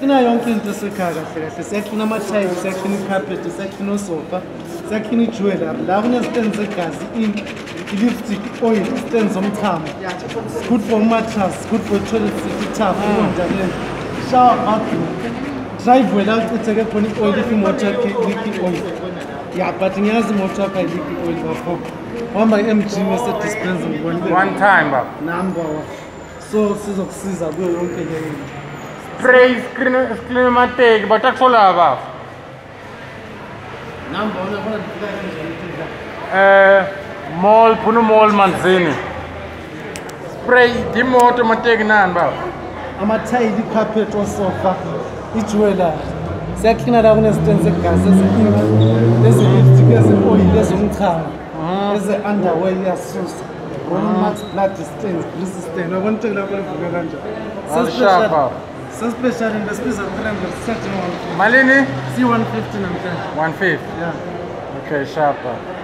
sifuna yonke into sikhaya kahle kahle siyakufuna amathayile siyakufuna ikhapeti siyakufuna osofa siyakufuna ijewelari la kunezitendi zegazi i-liftic oil isitendi zomchamo good for umatras good for toilet itafu ondalela ah. shower bathroom drive la ucitheke khona i-oil if imoto yakhe iliki oil ya but ngiyazi imoto yakho ayiliki oil kakhoko uhamba i-m g mesedispensa ngibonile one time ba number so sizokusiza kuyo yonke leyo spray screen mateki batakusola bafu eh, mall puno mall manzini spray dimoto mateki nani bafu amatide carpet osofa ijwela siyaklina la kunezitens egasi ezinina ezilifting ezioyile ezomchamo mhm. ezeunderwer iyasusa roma blood stans resistan abona itekelakoevuke kanjani sesishaa Suspension industries are 300, Malini? C150 150. Yeah. Okay, sharper.